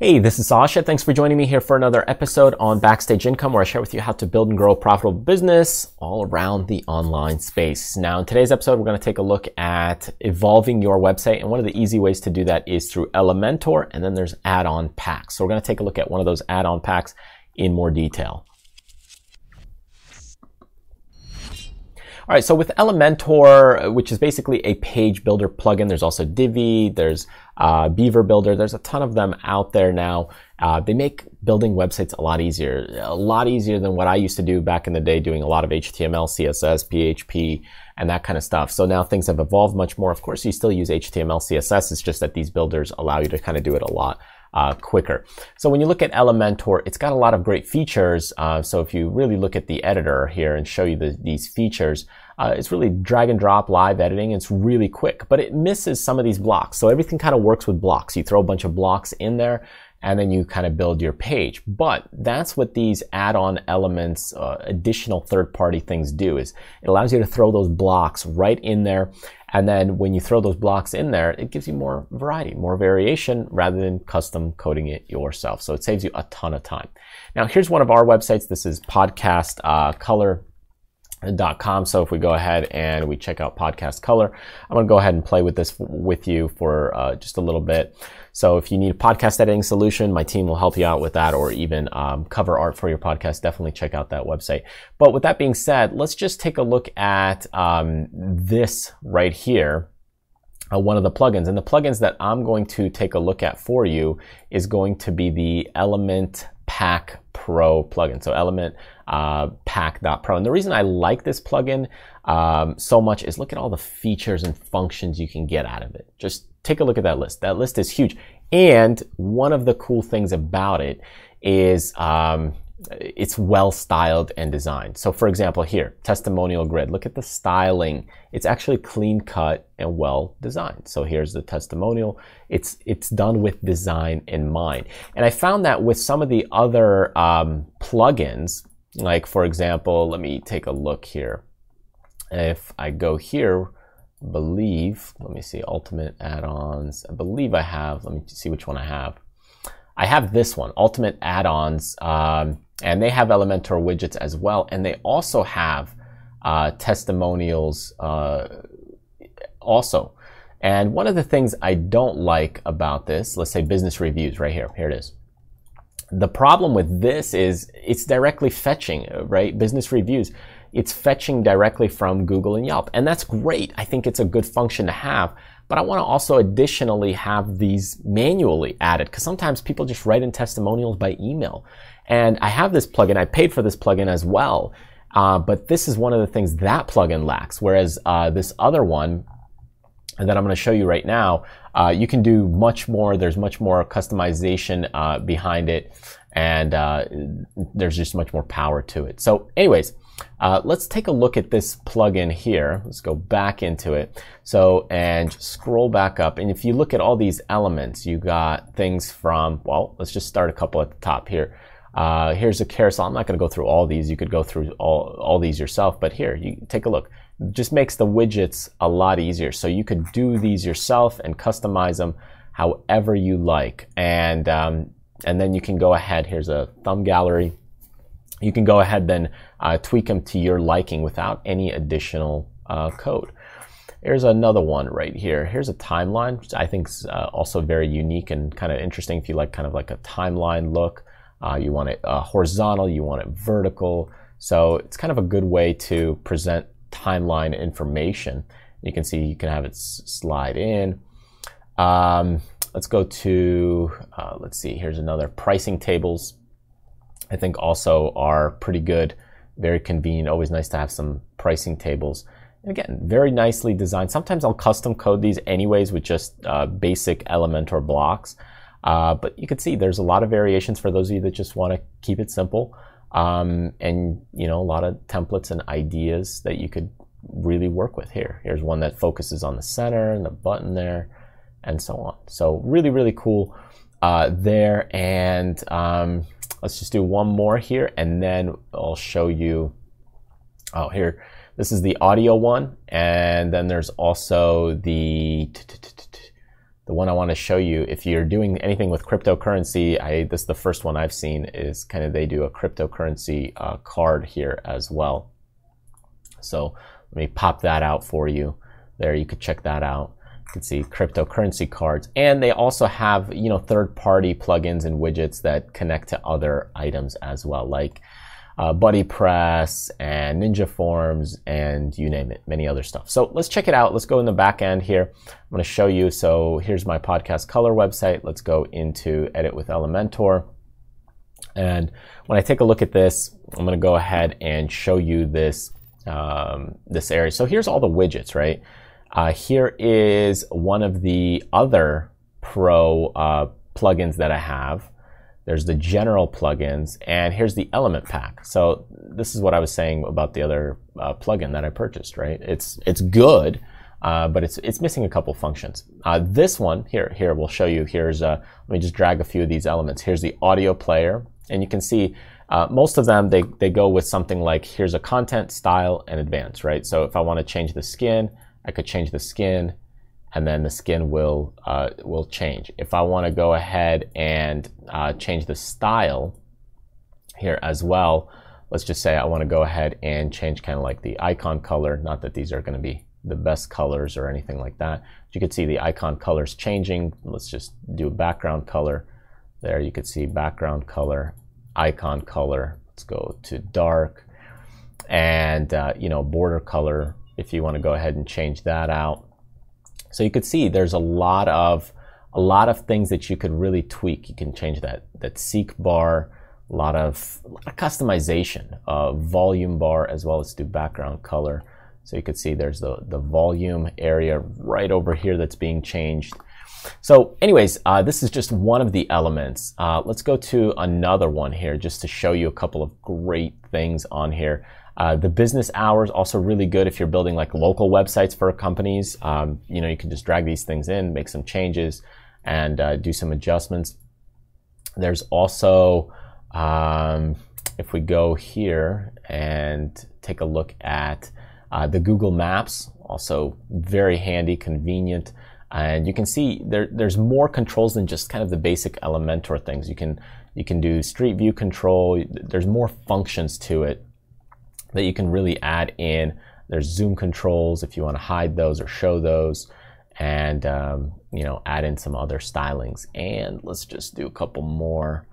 Hey, this is Sasha. Thanks for joining me here for another episode on Backstage Income, where I share with you how to build and grow a profitable business all around the online space. Now, in today's episode, we're going to take a look at evolving your website. And one of the easy ways to do that is through Elementor, and then there's add on packs. So, we're going to take a look at one of those add on packs in more detail. All right, so with Elementor, which is basically a page builder plugin, there's also Divi, there's uh, Beaver Builder, there's a ton of them out there now. Uh, they make building websites a lot easier, a lot easier than what I used to do back in the day, doing a lot of HTML, CSS, PHP, and that kind of stuff. So now things have evolved much more. Of course, you still use HTML, CSS. It's just that these builders allow you to kind of do it a lot uh, quicker. So when you look at Elementor, it's got a lot of great features. Uh, so if you really look at the editor here and show you the, these features, uh, it's really drag and drop live editing. It's really quick, but it misses some of these blocks. So everything kind of works with blocks. You throw a bunch of blocks in there and then you kind of build your page. But that's what these add-on elements, uh, additional third-party things do is it allows you to throw those blocks right in there. And then when you throw those blocks in there, it gives you more variety, more variation rather than custom coding it yourself. So it saves you a ton of time. Now here's one of our websites. This is podcast uh, color com. So if we go ahead and we check out podcast color, I'm going to go ahead and play with this with you for uh, just a little bit. So if you need a podcast editing solution, my team will help you out with that or even um, cover art for your podcast. Definitely check out that website. But with that being said, let's just take a look at um, this right here. Uh, one of the plugins. And the plugins that I'm going to take a look at for you is going to be the Element Pack Pro plugin. So Element uh, Pack.pro. And the reason I like this plugin um, so much is look at all the features and functions you can get out of it. Just take a look at that list. That list is huge. And one of the cool things about it is um, it's well styled and designed. So for example, here, testimonial grid, look at the styling. It's actually clean cut and well designed. So here's the testimonial. It's, it's done with design in mind. And I found that with some of the other um, plugins, like for example, let me take a look here. If I go here, believe, let me see, ultimate add-ons. I believe I have, let me see which one I have. I have this one, ultimate add-ons, um, and they have Elementor widgets as well. And they also have uh, testimonials uh, also. And one of the things I don't like about this, let's say business reviews right here, here it is. The problem with this is it's directly fetching, right? Business reviews. It's fetching directly from Google and Yelp. And that's great. I think it's a good function to have. But I want to also additionally have these manually added because sometimes people just write in testimonials by email. And I have this plugin. I paid for this plugin as well. Uh, but this is one of the things that plugin lacks. Whereas uh, this other one, and that I'm going to show you right now, uh, you can do much more. There's much more customization uh, behind it, and uh, there's just much more power to it. So, anyways, uh, let's take a look at this plugin here. Let's go back into it. So, and scroll back up. And if you look at all these elements, you got things from, well, let's just start a couple at the top here. Uh, here's a carousel. I'm not going to go through all these. You could go through all, all these yourself, but here, you take a look. Just makes the widgets a lot easier. So you could do these yourself and customize them however you like. And, um, and then you can go ahead. Here's a thumb gallery. You can go ahead then uh, tweak them to your liking without any additional uh, code. Here's another one right here. Here's a timeline, which I think is uh, also very unique and kind of interesting if you like kind of like a timeline look. Uh, you want it uh, horizontal, you want it vertical. So it's kind of a good way to present timeline information. You can see you can have it slide in. Um, let's go to, uh, let's see, here's another pricing tables. I think also are pretty good, very convenient, always nice to have some pricing tables. And again, very nicely designed. Sometimes I'll custom code these anyways with just uh, basic Elementor blocks. Uh, but you can see there's a lot of variations for those of you that just want to keep it simple. Um, and you know, a lot of templates and ideas that you could really work with here. Here's one that focuses on the center and the button there and so on. So really, really cool uh, there. And um, let's just do one more here and then I'll show you, oh, here, this is the audio one. And then there's also the the one I want to show you, if you're doing anything with cryptocurrency, I, this is the first one I've seen, is kind of they do a cryptocurrency uh, card here as well. So let me pop that out for you. There, you could check that out. You can see cryptocurrency cards. And they also have, you know, third-party plugins and widgets that connect to other items as well, like uh, BuddyPress and Ninja Forms and you name it, many other stuff. So let's check it out. Let's go in the back end here. I'm going to show you. So here's my podcast color website. Let's go into Edit with Elementor. And when I take a look at this, I'm going to go ahead and show you this um, this area. So here's all the widgets, right? Uh, here is one of the other Pro uh, plugins that I have. There's the general plugins, and here's the element pack. So this is what I was saying about the other uh, plugin that I purchased, right? It's it's good, uh, but it's it's missing a couple functions. Uh, this one here here we'll show you. Here's uh, let me just drag a few of these elements. Here's the audio player, and you can see uh, most of them they they go with something like here's a content style and advanced, right? So if I want to change the skin, I could change the skin and then the skin will uh, will change. If I want to go ahead and uh, change the style here as well, let's just say I want to go ahead and change kind of like the icon color. Not that these are going to be the best colors or anything like that. But you can see the icon colors changing. Let's just do a background color. There you can see background color, icon color. Let's go to dark and uh, you know border color if you want to go ahead and change that out so you could see there's a lot of a lot of things that you could really tweak. You can change that that seek bar, a lot of, a lot of customization, uh, volume bar as well as do background color. So you could see there's the, the volume area right over here that's being changed. So anyways, uh, this is just one of the elements. Uh, let's go to another one here just to show you a couple of great things on here. Uh, the business hours also really good if you're building like local websites for companies. Um, you know, you can just drag these things in, make some changes, and uh, do some adjustments. There's also, um, if we go here and take a look at uh, the Google Maps, also very handy, convenient. And you can see there, there's more controls than just kind of the basic Elementor things. You can you can do Street View control. There's more functions to it that you can really add in. There's zoom controls if you want to hide those or show those. And um, you know add in some other stylings. And let's just do a couple more.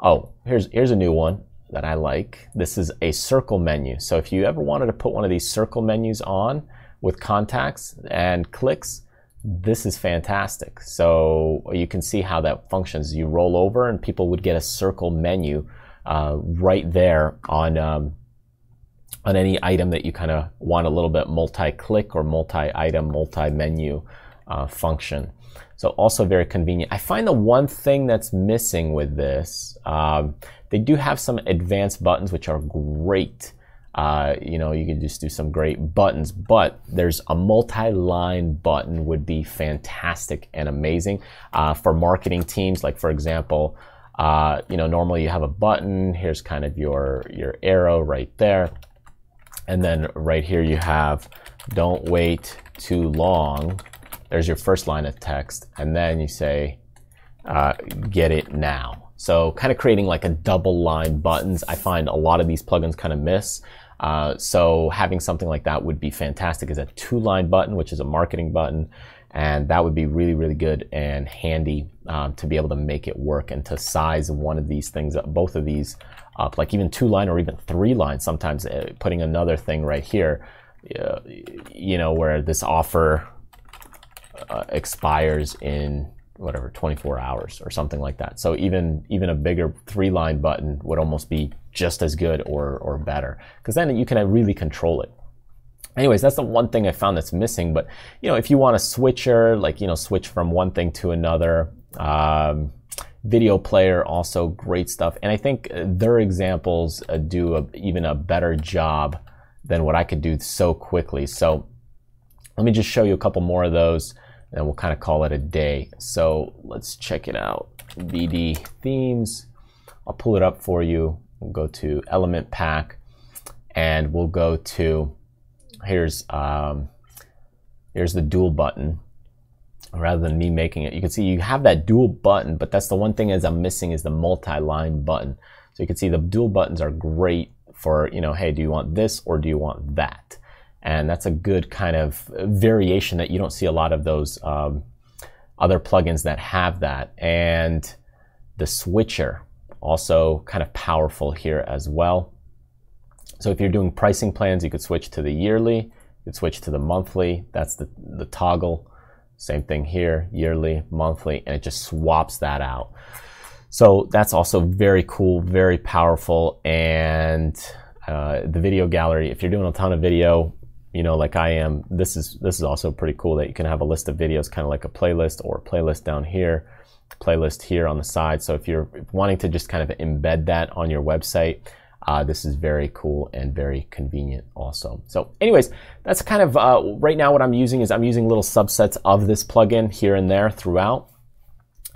Oh here's here's a new one that I like. This is a circle menu. So if you ever wanted to put one of these circle menus on with contacts and clicks this is fantastic. So you can see how that functions. You roll over and people would get a circle menu uh, right there on um, on any item that you kind of want a little bit multi-click or multi-item, multi-menu uh, function. So also very convenient. I find the one thing that's missing with this, um, they do have some advanced buttons which are great. Uh, you know, you can just do some great buttons, but there's a multi-line button would be fantastic and amazing uh, for marketing teams. Like for example, uh, you know, normally you have a button. Here's kind of your your arrow right there. And then right here you have don't wait too long. There's your first line of text. And then you say uh, get it now. So kind of creating like a double line buttons. I find a lot of these plugins kind of miss. Uh, so having something like that would be fantastic as a two line button, which is a marketing button. And that would be really, really good and handy um, to be able to make it work and to size one of these things, both of these up, like even two line or even three lines. Sometimes uh, putting another thing right here, uh, you know, where this offer uh, expires in whatever 24 hours or something like that. So even even a bigger three line button would almost be just as good or or better because then you can really control it. Anyways, that's the one thing I found that's missing. But you know, if you want a switcher, like you know, switch from one thing to another. Um, video player also great stuff. And i think their examples uh, do a, even a better job than what i could do so quickly. So let me just show you a couple more of those and we'll kind of call it a day. So let's check it out. Vd themes. I'll pull it up for you. We'll go to element pack and we'll go to here's um, here's the dual button rather than me making it. You can see you have that dual button, but that's the one thing is I'm missing is the multi-line button. So you can see the dual buttons are great for, you know, hey, do you want this or do you want that? And that's a good kind of variation that you don't see a lot of those um, other plugins that have that. And the switcher, also kind of powerful here as well. So if you're doing pricing plans, you could switch to the yearly, you could switch to the monthly. That's the, the toggle. Same thing here, yearly, monthly, and it just swaps that out. So that's also very cool, very powerful. And uh, the video gallery, if you're doing a ton of video, you know, like I am, this is this is also pretty cool that you can have a list of videos, kind of like a playlist or a playlist down here, playlist here on the side. So if you're wanting to just kind of embed that on your website, uh, this is very cool and very convenient also. So anyways, that's kind of, uh, right now what I'm using is I'm using little subsets of this plugin here and there throughout.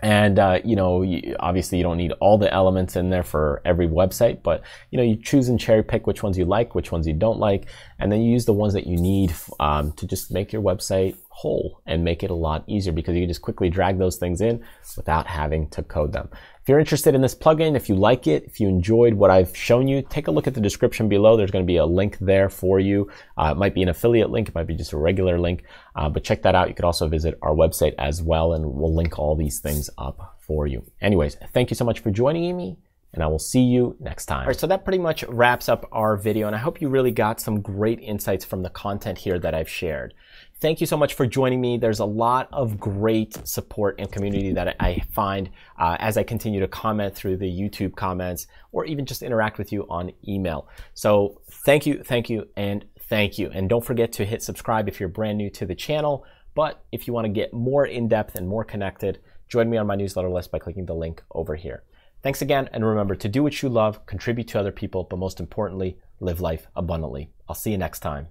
And, uh, you know, you, obviously you don't need all the elements in there for every website, but, you know, you choose and cherry pick which ones you like, which ones you don't like, and then you use the ones that you need um, to just make your website whole and make it a lot easier because you can just quickly drag those things in without having to code them. If you're interested in this plugin, if you like it, if you enjoyed what I've shown you, take a look at the description below. There's going to be a link there for you. Uh, it might be an affiliate link. It might be just a regular link, uh, but check that out. You could also visit our website as well, and we'll link all these things up for you. Anyways, thank you so much for joining me and I will see you next time. All right, so that pretty much wraps up our video, and I hope you really got some great insights from the content here that I've shared. Thank you so much for joining me. There's a lot of great support and community that I find uh, as I continue to comment through the YouTube comments or even just interact with you on email. So thank you, thank you, and thank you. And don't forget to hit subscribe if you're brand new to the channel. But if you want to get more in-depth and more connected, join me on my newsletter list by clicking the link over here. Thanks again, and remember to do what you love, contribute to other people, but most importantly, live life abundantly. I'll see you next time.